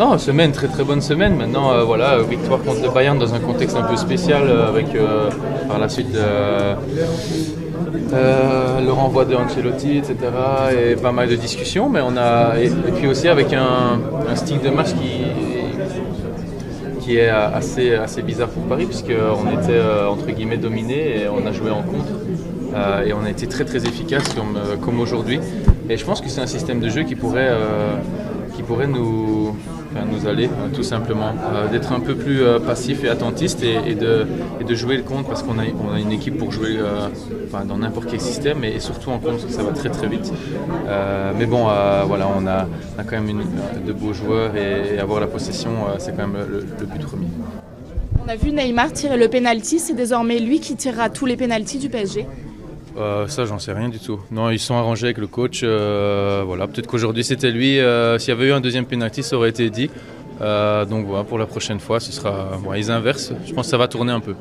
Non, semaine, très très bonne semaine. Maintenant, euh, voilà, victoire contre le Bayern dans un contexte un peu spécial euh, avec euh, par la suite le renvoi de Ancelotti, etc. et pas mal de discussions. Mais on a et, puis aussi avec un, style de match qui qui est assez assez bizarre pour Paris puisqu'on était entre guillemets dominé et on a joué en contre. et on a été très très efficace comme, comme aujourd'hui. Et je pense que c'est un système de jeu qui pourrait, pourrait nous, nous aller euh, tout simplement. Euh, d'être un peu plus euh, passif et attentiste et, de, de, jouer le compte parce qu'on a, on a une équipe pour jouer dans n'importe quel système et, surtout en compte ça va très très vite. mais bon, voilà, on a, quand même une, de beaux joueurs et, avoir la possession, c'est quand même le, le, but premier. On a vu Neymar tirer le penalty, c'est désormais lui qui tirera tous les penalties du PSG. Euh, ça, j'en sais rien du tout. Non, ils sont arrangés avec le coach. Euh, voilà, peut-être qu'aujourd'hui c'était lui. Euh, s'il y avait eu un deuxième penalty, ça aurait été dit. donc voilà, pour la prochaine fois, ce sera. ils inversent. Je pense que ça va tourner un peu.